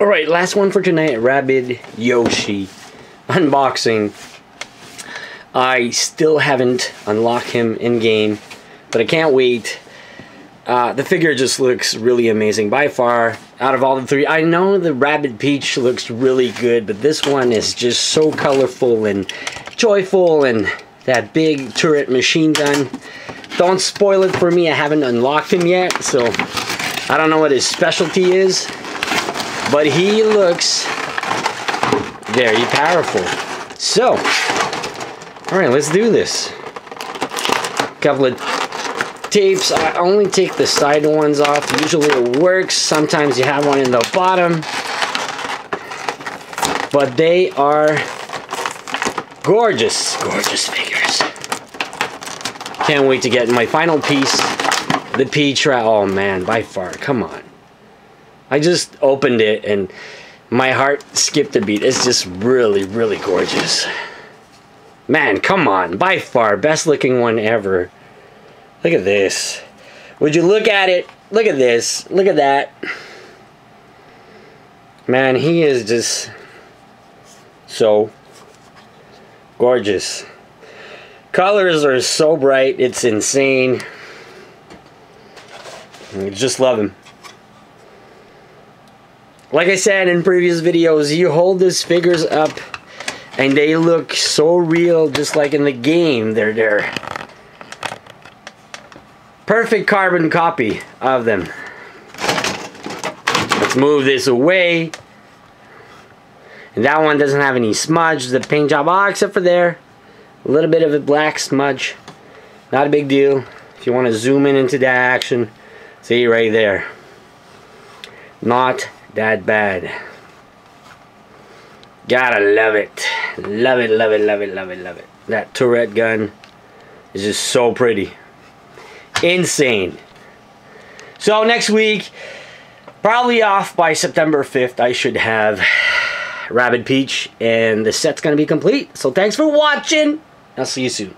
Alright, last one for tonight. Rabbid Yoshi. Unboxing. I still haven't unlocked him in-game, but I can't wait. Uh, the figure just looks really amazing. By far, out of all the three, I know the Rabbid Peach looks really good, but this one is just so colorful and joyful and that big turret machine gun. Don't spoil it for me, I haven't unlocked him yet, so I don't know what his specialty is. But he looks very powerful. So, alright, let's do this. Couple of tapes. I only take the side ones off. Usually it works. Sometimes you have one in the bottom. But they are gorgeous, gorgeous figures. Can't wait to get my final piece. The Peach. Oh man, by far. Come on. I just opened it and my heart skipped a beat. It's just really, really gorgeous. Man, come on. By far, best looking one ever. Look at this. Would you look at it? Look at this. Look at that. Man, he is just so gorgeous. Colors are so bright, it's insane. I just love him. Like I said in previous videos, you hold these figures up and they look so real just like in the game. They're there. Perfect carbon copy of them. Let's move this away. And that one doesn't have any smudge. The paint job, oh, except for there. A little bit of a black smudge. Not a big deal. If you want to zoom in into that action, see right there. Not that bad. Gotta love it. Love it, love it, love it, love it, love it. That turret gun is just so pretty. Insane. So next week, probably off by September 5th, I should have Rabbid Peach and the set's gonna be complete. So thanks for watching. I'll see you soon.